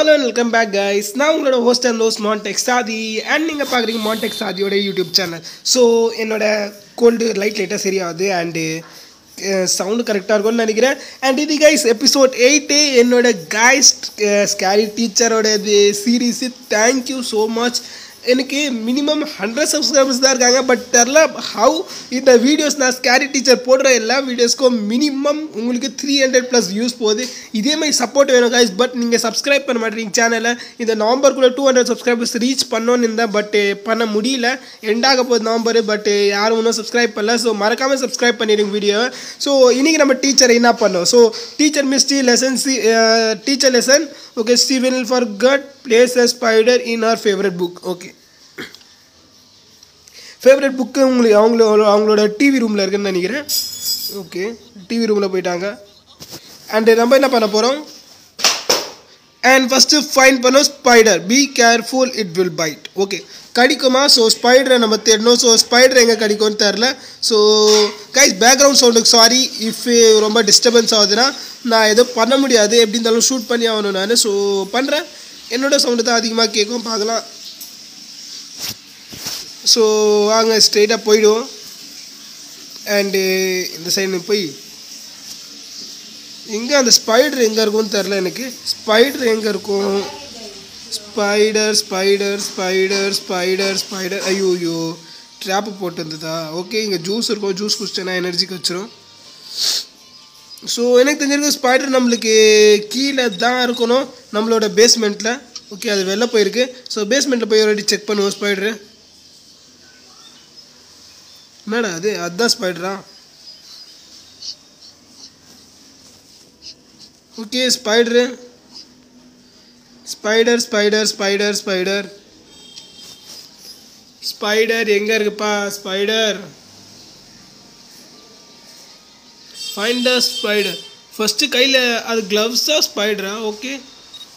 Hello welcome back guys நான் உங்களோட host and host Montek Sathi and நீங்கள் பார்க்குறீங்க மான்டெக் சாதியோட யூடியூப் சேனல் ஸோ என்னோட கோல்டு லைட் லைட்டாக சரியாகுது அண்டு சவுண்டு கரெக்டாக இருக்கும்னு நினைக்கிறேன். அண்ட் இது கைஸ் எபிசோட் எயிட்டு என்னோட கைஸ் ஸ்கேரி டீச்சரோட இது series thank you so much எனக்கு மினிமம் ஹண்ட்ரட் சப்ஸ்கிரைபர்ஸ் தான் இருக்காங்க பட் தெரில ஹவு இந்த வீடியோஸ் நான் ஸ்கேரி டீச்சர் போடுற எல்லா வீடியோஸ்க்கும் மினிமம் உங்களுக்கு த்ரீ ஹண்ட்ரட் ப்ளஸ் வியூஸ் போகுது. இதே மாதிரி சப்போர்ட் வேணும் கைஸ் பட் நீங்கள் சப்ஸ்கிரைப் பண்ண மாட்டீங்க. சேனலை இந்த நவம்பருக்குள்ளே டூ ஹண்ட்ரட் சப்ஸ்கிரைபர்ஸ் ரீச் பண்ணோன்னு இருந்தேன் பட் பண்ண முடியல. எண்டாக போகுது நவம்பர் பட் யாரும் ஒன்றும் சப்ஸ்கிரைப் பண்ணல. ஸோ மறக்காமல் சப்ஸ்கிரைப் பண்ணிடுங்க வீடியோவை ஸோ இன்றைக்கி நம்ம டீச்சர் என்ன பண்ணோம்? So teacher Miss T lesson see teacher lesson okay she for cut place a spider in her favourite book okay favourite book உங்களுக்கு அவங்களோட அவங்களோட டிவி ரூமில் இருக்குன்னு நினைக்கிறேன். ஓகே டிவி ரூமில் போயிட்டாங்க. அண்டு நம்ம என்ன பண்ண போகிறோம் அண்ட் ஃபஸ்ட்டு ஃபைன் பண்ணோம் spider be careful it will bite okay கடிக்குமா? So ஸ்பைடரை நம்ம தேடணும். ஸோ ஸ்பைடர் எங்கே கடிக்கும்னு தெரில ஸோ கைஸ் பேக்ரவுண்ட் சவுண்டுக்கு சாரி இஃப் ரொம்ப டிஸ்டர்பன்ஸ் ஆகுதுன்னா நான் எதுவும் பண்ண முடியாது. எப்படி இருந்தாலும் ஷூட் பண்ணி ஆகணும் நான். ஸோ பண்ணுறேன் என்னோட சவுண்டு தான் அதிகமாக கேட்கும். பார்க்கலாம். ஸோ வாங்க ஸ்ட்ரெயிட்டாக போயிடுவோம். அண்டு eh, இந்த சைடு போய் எங்கே அந்த ஸ்பைடர் எங்கே இருக்கும்னு தெரில எனக்கு. ஸ்பைடர் எங்கே இருக்கும்? Spider spider spider spider spider ஐயோ ஐயோ ட்ராப்பு போட்டு இருந்ததா ஓகே இங்கே ஜூஸ் இருக்கும். ஜூஸ் குடிச்சேன்னா எனர்ஜிக்கு வச்சிரும். ஸோ எனக்கு தெரிஞ்சிருக்க ஸ்பைடர் நம்மளுக்கு கீழே தான் இருக்கணும். நம்மளோட பேஸ்மெண்ட்டில் ஓகே அது வெளில போயிருக்கு. ஸோ பேஸ்மெண்ட்டில் போய் ஒரு செக் பண்ணுவோம் ஸ்பைடரு என்னடா அது? அதுதான் ஸ்பைடரா okay spider spider spider spider spider spider எங்கே இருக்குப்பா? Spider find the spider first கையில் அது க்ளவ்ஸாக ஸ்பைடரா ஓகே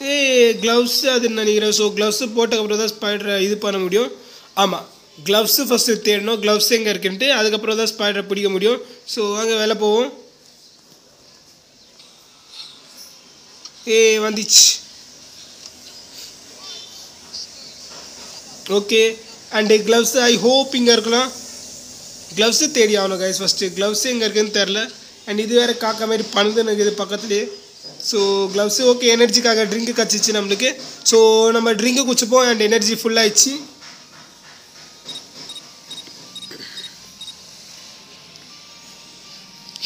ஏ க்ளவ்ஸ் அது நினைக்கிறேன் ஸோ க்ளவ்ஸு போட்டக்கப்புறம் தான் ஸ்பைடரை இது பண்ண முடியும். ஆமாம் க்ளவ்ஸு ஃபஸ்ட்டு தேடணும். க்ளவ்ஸ் எங்கே இருக்குன்ட்டு அதுக்கப்புறம் தான் ஸ்பைடரை பிடிக்க முடியும். ஸோ அங்கே வேலை போவோம். ஏ வந்துச்சு. Okay and gloves I hope இங்கே இருக்கலாம். க்ளவ்ஸு தேடி ஆகணும் கைஸ் ஃபஸ்ட்டு க்ளவ்ஸு எங்கே இருக்குதுன்னு தெரில அண்ட் இது வேறு காக்கா மாதிரி பண்ணுதுன்னு இருக்குது பக்கத்துலேயே. ஸோ க்ளவ்ஸு ஓகே எனர்ஜிக்காக ட்ரிங்க்கு கச்சிச்சு நம்மளுக்கு. ஸோ நம்ம ட்ரிங்க்கு குச்சிப்போம் அண்ட் எனர்ஜி ஃபுல்லாகிடுச்சு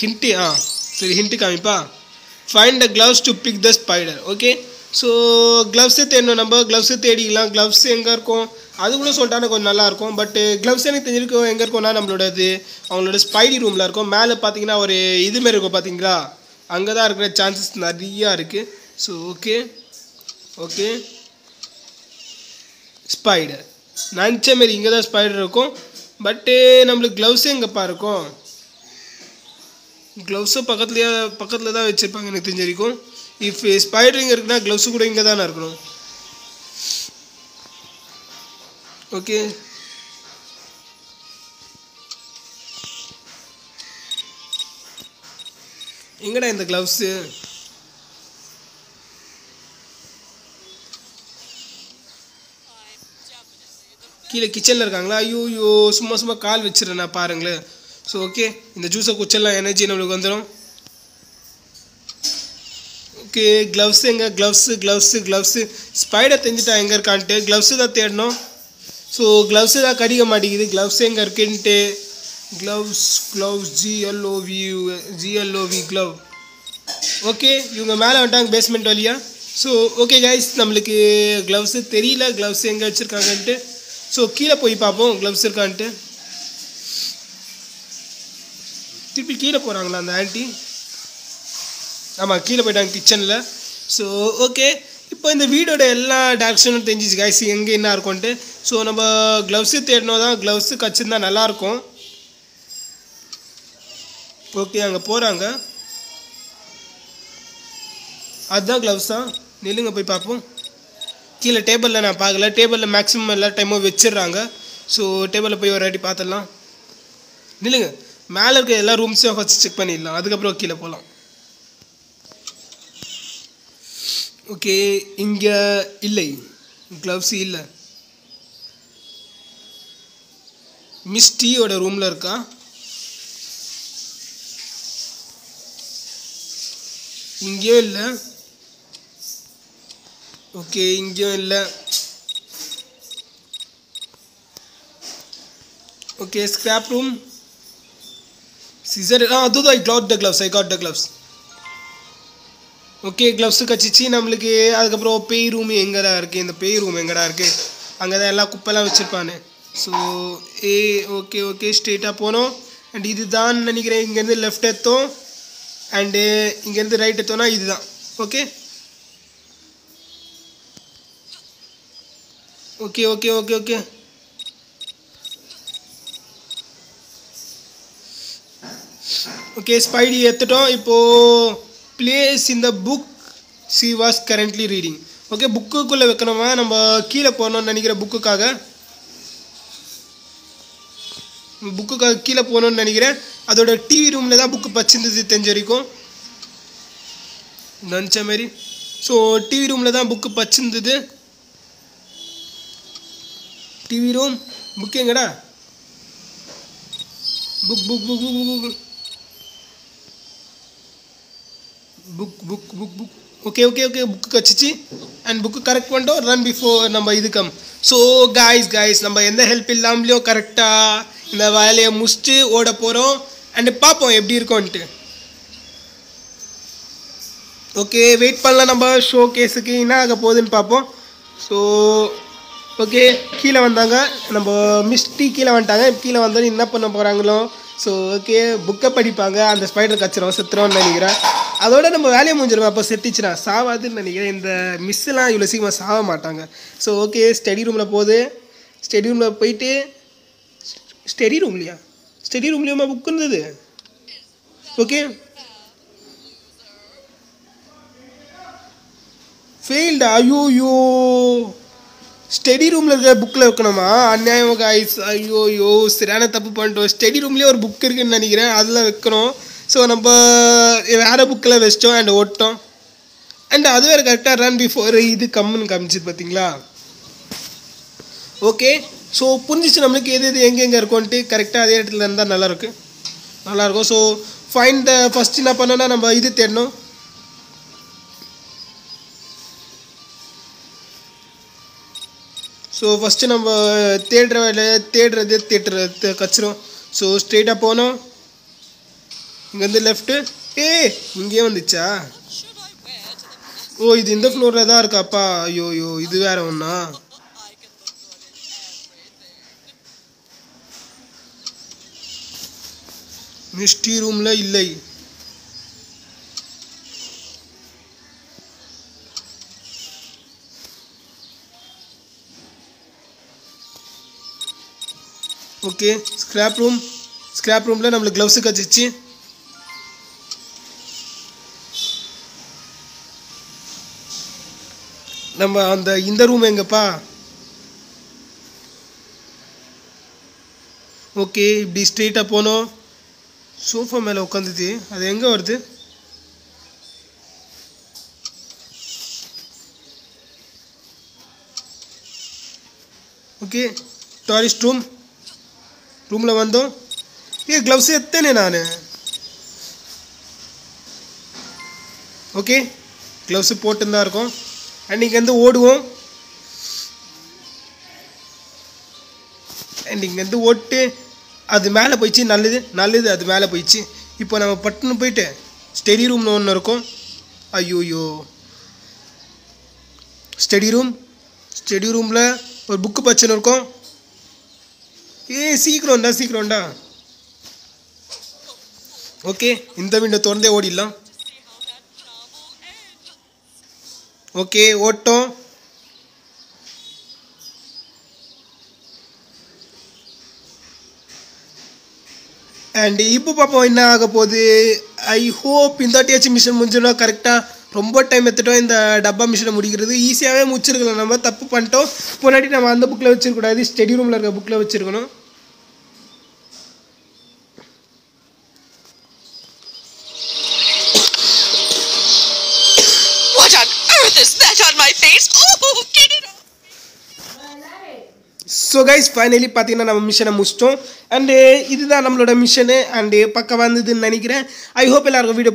ஹிண்ட்டு ஆ சரி hint காமிப்பா. Find the gloves to pick the spider okay so க்ளவ்ஸே தேடணும் நம்ம க்ளவ்ஸே தேடிக்கலாம். க்ளவ்ஸ் எங்கே இருக்கும்? அது கூட சொல்லிட்டானே கொஞ்சம் நல்லாயிருக்கும் பட்டு க்ளவ்ஸ் எனக்கு தெரிஞ்சிருக்கும் எங்கே இருக்கும்னா நம்மளோடது அவங்களோட ஸ்பைடி ரூமில் இருக்கும். மேலே பார்த்தீங்கன்னா ஒரு இது மாரி இருக்கும் பார்த்தீங்களா? அங்கே தான் இருக்கிற சான்சஸ் நிறையா இருக்குது ஸோ ஓகே ஓகே ஸ்பைடர் நினச்ச மாரி இங்கே தான் ஸ்பைடர் இருக்கும். பட்டு நம்மளுக்கு க்ளவ்ஸே எங்கேப்பா இருக்கும்? க்ளவுஸும் பக்கத்துலேயே பக்கத்தில் தான் வச்சுருப்பாங்க எனக்கு தெரிஞ்ச வரைக்கும். இஃப் ஸ்பைடரிங் இருக்குன்னா க்ளவுஸு கூட இங்கே தானே இருக்கணும். ஓகே எங்கடா இந்த க்ளவுஸு கீழே கிச்சனில் இருக்காங்களா? ஐயோ ஐயோ சும்மா சும்மா கால் வச்சிடறேன் நான் பாருங்களேன். ஸோ ஓகே இந்த ஜூஸை குச்செல்லாம் எனர்ஜி நம்மளுக்கு வந்துடும் ஓகே க்ளவ்ஸ் எங்கே? க்ளவ்ஸு க்ளவ்ஸு க்ளவ்ஸு ஸ்பைடர் தெரிஞ்சுட்டா எங்கே இருக்கான்ட்டு? க்ளவ்ஸு தான் தேடணும். ஸோ க்ளவ்ஸு தான் கடிக்க மாட்டேங்குது. க்ளவ்ஸ் எங்கே இருக்குன்ட்டு? Gloves gloves G L O V G L O V glove okay இவங்க மேலே வந்துட்டாங்க பேஸ்மெண்ட் வழியா. ஸோ ஓகே கைஸ் நம்மளுக்கு க்ளவ்ஸு தெரியல. க்ளவ்ஸ் எங்கே வச்சுருக்காங்கன்ட்டு. ஸோ கீழே போய் பார்ப்போம். க்ளவ்ஸ் இருக்கான்ட்டு. திருப்பி கீழே போகிறாங்களா அந்த ஆன்ட்டி ஆமாம் கீழே போயிட்டாங்க கிச்சனில் ஸோ ஓகே இப்போ இந்த வீடோட எல்லா டேரக்ஷனும் தெரிஞ்சிச்சு கைஸ் எங்கே என்ன இருக்கும்ன்ட்டு. ஸோ நம்ம க்ளவுஸு தேடணும் தான். க்ளவுஸு கச்சிருந்தால் நல்லாயிருக்கும் ஓகே அங்கே போகிறாங்க அதுதான் க்ளவுஸ் தான். நில்லுங்க போய் பார்ப்போம். கீழே டேபிளில் நான் பார்க்கல. டேபிளில் மேக்ஸிமம் எல்லா டைமும் வச்சிடுறாங்க. ஸோ டேபிளில் போய் ஒரு வாட்டி பார்த்துடலாம். நில்லுங்க. மேலே இருக்க எல்லா ரூம்ஸையும் ஃபஸ்ட் செக் பண்ணிடலாம். அதுக்கப்புறம் கீழே போகலாம் ஓகே இங்கே இல்லை. க்ளவ்ஸ் இல்லை. மிஸ் டீயோட ரூமில் இருக்கா? இங்கேயும் இல்லை. ஓகே இங்கேயும் இல்லை. ஓகே ஸ்கிராப் ரூம் சிசர் ஆ அதுதான் I got the gloves I got the gloves okay gloves கச்சிச்சு. நம்மளுக்கு அதுக்கப்புறம் பேய் ரூம் எங்கடா இருக்குது இந்த பேய் ரூம் எங்கடா இருக்குது அங்கே தான் எல்லா குப்பைலாம் வச்சுருப்பானு. ஸோ ஏ ஓகே ஓகே ஸ்ட்ரெயிட்டாக போனோம். அண்ட் இதுதான் நினைக்கிறேன். இங்கேருந்து லெஃப்ட் எடுத்தோம் அண்டு இங்கேருந்து ரைட் எடுத்தோம்னா இதுதான். Okay okay okay okay okay okay Spidey எடுத்துட்டோம். இப்போது பிளேஸ் இந்த book she was currently reading okay புக்குக்குள்ளே வைக்கணுமா? நம்ம கீழே போகணும்னு நினைக்கிற புக்குக்காக புக்குக்காக கீழே போகணும்னு நினைக்கிறேன். அதோட டிவி ரூமில் தான் புக்கு பச்சிருந்தது தெரிஞ்ச வரைக்கும். நினச்ச மாரி ஸோ டிவி ரூமில் தான் புக்கு பச்சிருந்தது. டிவி ரூம் புக் எங்கடா? Book book book book book book book book book okay okay okay book கச்சிச்சு and book correct பண்ணிட்டோம். ரன் பிஃபோர் நம்ம இது கம் ஸோ காய்ஸ் காய்ஸ் நம்ம எந்த ஹெல்ப் இல்லாமலையும் கரெக்டாக இந்த வேலையை முடிச்சுட்டு ஓட போகிறோம் அண்டு பார்ப்போம் எப்படி இருக்கோன்ட்டு ஓகே வெயிட் பண்ணலாம் நம்ம ஷோ கேஸுக்கு என்ன ஆக போகுதுன்னு பார்ப்போம். ஸோ ஓகே கீழே வந்தாங்க. நம்ம மிஸ்டி கீழே வந்துட்டாங்க. கீழே வந்தோன்னு என்ன பண்ண போகிறாங்களோ ஸோ ஓகே புக்கை படிப்பாங்க. அந்த ஸ்பைடர் கச்சிரும். சித்திரம்னு நினைக்கிறேன். அதோட நம்ம வேலையை முடிஞ்சிடும் அப்போ செத்துச்சுனா சாவாதுன்னு நினைக்கிறேன். இந்த மிஸ்ஸெலாம் இவ்வளோ சீக்கிரமாக சாக மாட்டாங்க. ஸோ ஓகே ஸ்டடி ரூமில் போகுது. ஸ்டடி ரூமில் போயிட்டு ஸ்டடி ரூம்லையா ஸ்டடி ரூம்லையுமா புக் இருந்தது. ஓகே ஃபெயில்டா ஐயோ ஐயோ ஸ்டடி ரூமில் இருக்கிற புக்கில் வைக்கணுமா? அநியாயம் காய்ஸ் ஐயோ ஐயோ சரியான தப்பு பண்ணிட்டோம். ஸ்டடி ரூம்லேயே ஒரு புக் இருக்குன்னு நினைக்கிறேன். அதில் வைக்கணும். ஸோ நம்ம வேறு புக்கில் வச்சிட்டோம் அண்ட் ஓட்டோம். அண்ட் அது வேறு கரெக்டாக ரன் பிஃபோர் இது கம்முன்னு காமிச்சிது பார்த்தீங்களா ஓகே ஸோ புரிஞ்சிச்சு நம்மளுக்கு எது எது எங்கெங்கே இருக்கும்ன்ட்டு. கரெக்டாக அதே இடத்துல இருந்தால் நல்லாயிருக்கு நல்லாயிருக்கும் ஸோ ஃபைன் த ஃபஸ்ட் என்ன பண்ணோன்னா நம்ம இது தேடணும். ஸோ ஃபஸ்ட்டு நம்ம தேடுற வேலை தேடுறது தேடுறது கச்சிரும் ஸோ ஸ்ட்ரெயிட்டாக போனோம். இங்கேருந்து லெஃப்ட்டு ஏ இங்கேயே வந்துச்சா? ஓ இது இந்த ஃப்ளோரில் தான் இருக்காப்பா. ஐயோ ஐயோ இது வேற ஒன்றா மிஸ்டி ரூமில் இல்லை. ஓகே ஸ்கிராப் ரூம் ஸ்கிராப் ரூமில் நம்மளுக்கு க்ளவுஸு கச்சிச்சு நம்ம அந்த இந்த ரூம் எங்கப்பா? ஓகே இப்படி ஸ்ட்ரெயிட்டாக போனோம். சோஃபா மேலே உட்காந்துது அது எங்கே வருது? ஓகே டாய்லெட் ரூம் ரூமில் வந்தோம். ஏ க்ளவுஸ் எத்தனே நான்? ஓகே க்ளவுஸு போட்டுன்னு தான் இருக்கோம். அன்றைக்கி வந்து ஓடுவோம். அன்றைக்கி வந்து ஓட்டு அது மேலே போயிடுச்சு நல்லது நல்லது அது மேலே போயிடுச்சு. இப்போ நம்ம பட்டுன்னு போயிட்டு ஸ்டடி ரூம்னு ஒன்று இருக்கும். ஐயோயோ. ஸ்டடி ரூம் ஸ்டடி ரூமில் ஒரு புக்கு பச்சன்னு இருக்கும். ஏ சீக்கிரம்டா சீக்கிரம்டா. ஓகே இந்த விண்டோ திறந்தே ஓடிடலாம். ஓகே ஓட்டம். அண்ட் இப்போ பார்ப்போம் என்ன ஆக போகுது? ஐ ஹோப் இந்த டிஹெச் மிஷின் முடிஞ்சிடும் கரெக்டாக ரொம்ப டைம் எடுத்துட்டோம். இந்த டப்பா மிஷினை முடிக்கிறது. ஈஸியாகவே முடிச்சிருக்கலாம். நம்ம தப்பு பண்ணிட்டோம். முன்னாடி நம்ம அந்த புக்கில் வச்சிருக்கக்கூடாது. ஸ்டடி ரூமில் இருக்க புக்கில் வச்சுருக்கணும். my face. Oh, get it off. So guys finally பார்த்தீங்கன்னா நம்ம மிஷனை முடிச்சிட்டோம் அண்டு இதுதான் நம்மளோட மிஷனு அண்டு பக்கம் வந்ததுன்னு நினைக்கிறேன் ஐ ஹோப் எல்லாருக்கும் வீடியோ